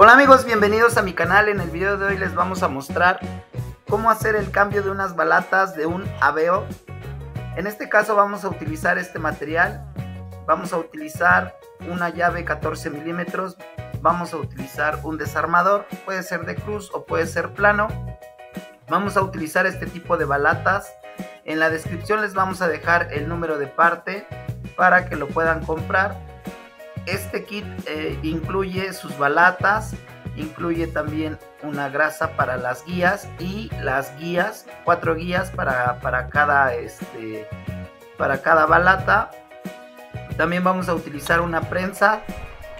Hola amigos, bienvenidos a mi canal. En el video de hoy les vamos a mostrar cómo hacer el cambio de unas balatas de un aveo. En este caso vamos a utilizar este material. Vamos a utilizar una llave 14 milímetros. Vamos a utilizar un desarmador, puede ser de cruz o puede ser plano. Vamos a utilizar este tipo de balatas. En la descripción les vamos a dejar el número de parte para que lo puedan comprar este kit eh, incluye sus balatas, incluye también una grasa para las guías y las guías, cuatro guías para, para, cada, este, para cada balata. También vamos a utilizar una prensa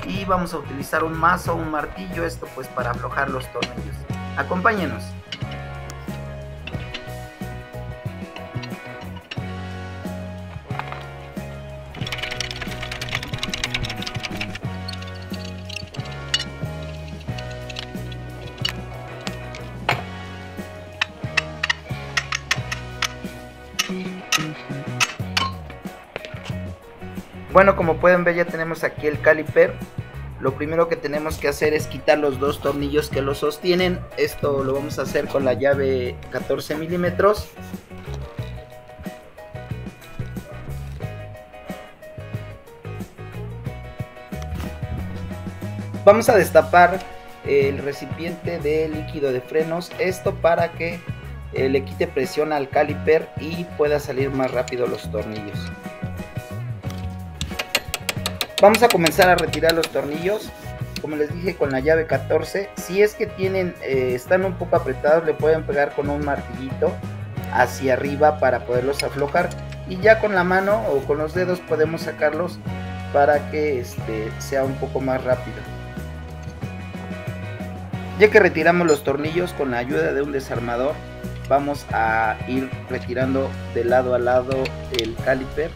y vamos a utilizar un mazo, un martillo, esto pues para aflojar los tornillos. Acompáñenos. Bueno, como pueden ver ya tenemos aquí el caliper. Lo primero que tenemos que hacer es quitar los dos tornillos que lo sostienen. Esto lo vamos a hacer con la llave 14 milímetros. Vamos a destapar el recipiente de líquido de frenos. Esto para que eh, le quite presión al caliper y pueda salir más rápido los tornillos. Vamos a comenzar a retirar los tornillos. Como les dije con la llave 14. Si es que tienen, eh, están un poco apretados, le pueden pegar con un martillito hacia arriba para poderlos aflojar. Y ya con la mano o con los dedos podemos sacarlos para que este, sea un poco más rápido. Ya que retiramos los tornillos con la ayuda de un desarmador, vamos a ir retirando de lado a lado el caliper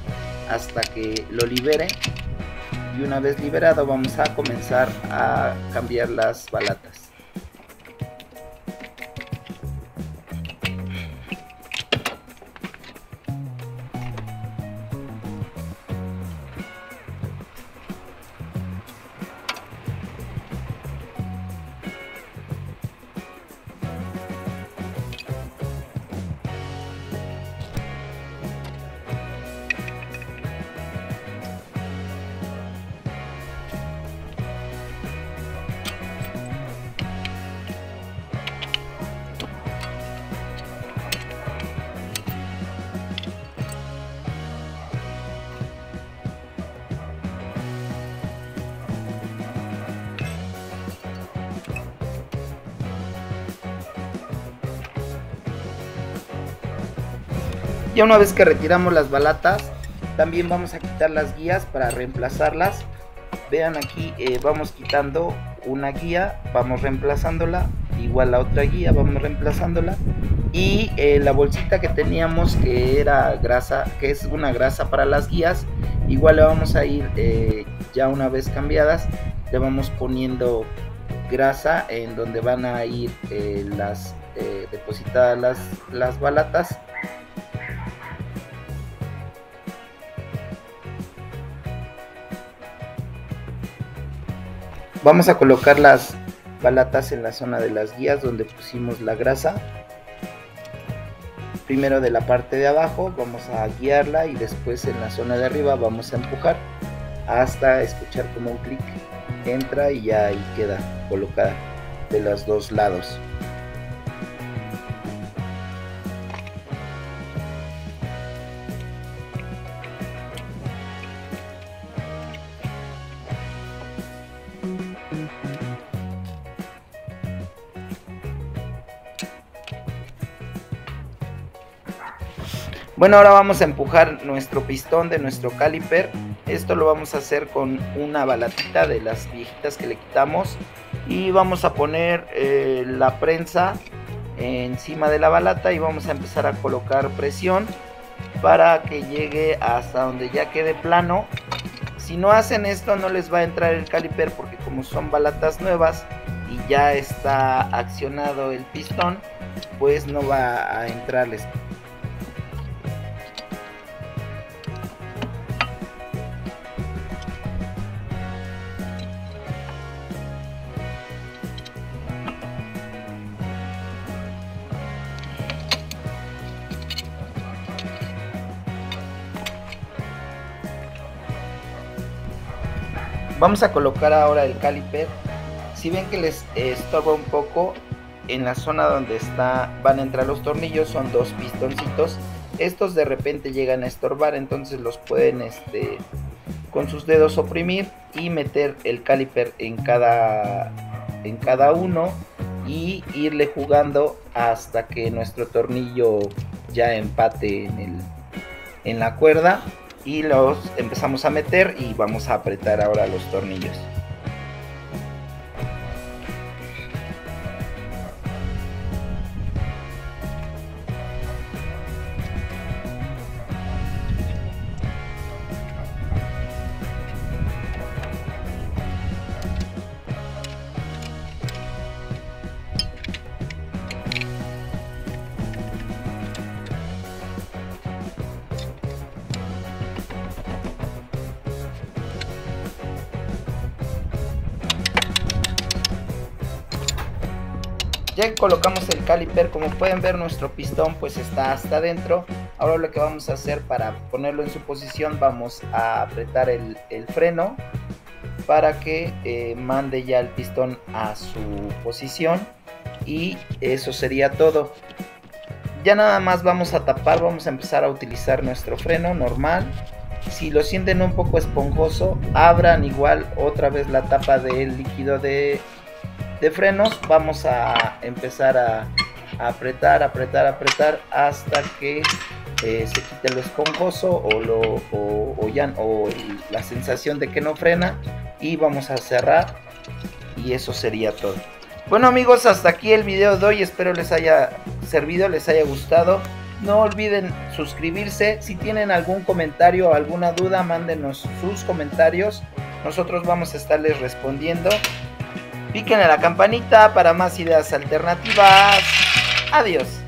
hasta que lo libere y una vez liberado vamos a comenzar a cambiar las balatas Ya una vez que retiramos las balatas, también vamos a quitar las guías para reemplazarlas. Vean aquí, eh, vamos quitando una guía, vamos reemplazándola, igual la otra guía, vamos reemplazándola. Y eh, la bolsita que teníamos que era grasa, que es una grasa para las guías, igual le vamos a ir eh, ya una vez cambiadas, le vamos poniendo grasa en donde van a ir las depositadas las, las balatas Vamos a colocar las balatas en la zona de las guías donde pusimos la grasa. Primero de la parte de abajo vamos a guiarla y después en la zona de arriba vamos a empujar hasta escuchar como un clic entra y ya ahí queda colocada de los dos lados. Bueno, ahora vamos a empujar nuestro pistón de nuestro caliper. Esto lo vamos a hacer con una balatita de las viejitas que le quitamos. Y vamos a poner eh, la prensa encima de la balata y vamos a empezar a colocar presión para que llegue hasta donde ya quede plano. Si no hacen esto no les va a entrar el caliper porque como son balatas nuevas y ya está accionado el pistón, pues no va a entrarles. Vamos a colocar ahora el caliper. Si ven que les estorba un poco, en la zona donde está, van a entrar los tornillos, son dos pistoncitos. Estos de repente llegan a estorbar, entonces los pueden este, con sus dedos oprimir y meter el caliper en cada, en cada uno y irle jugando hasta que nuestro tornillo ya empate en, el, en la cuerda y los empezamos a meter y vamos a apretar ahora los tornillos. Ya colocamos el caliper, como pueden ver nuestro pistón pues está hasta adentro. Ahora lo que vamos a hacer para ponerlo en su posición, vamos a apretar el, freno para que eh, mande ya el pistón a su posición. Y eso sería todo. Ya nada más vamos a tapar, vamos a empezar a utilizar nuestro freno normal. Si lo sienten un poco esponjoso, abran igual otra vez la tapa del líquido de de frenos vamos a empezar a, apretar, apretar, apretar hasta que eh, se quite lo esponjoso o, lo, o, ya, o la sensación de que no frena y vamos a cerrar y eso sería todo. Bueno amigos, hasta aquí el video de hoy, espero les haya servido, les haya gustado. No olviden suscribirse, si tienen algún comentario o alguna duda, mándenos sus comentarios. Nosotros vamos a estarles respondiendo. Piquen a la campanita para más ideas alternativas. Adiós.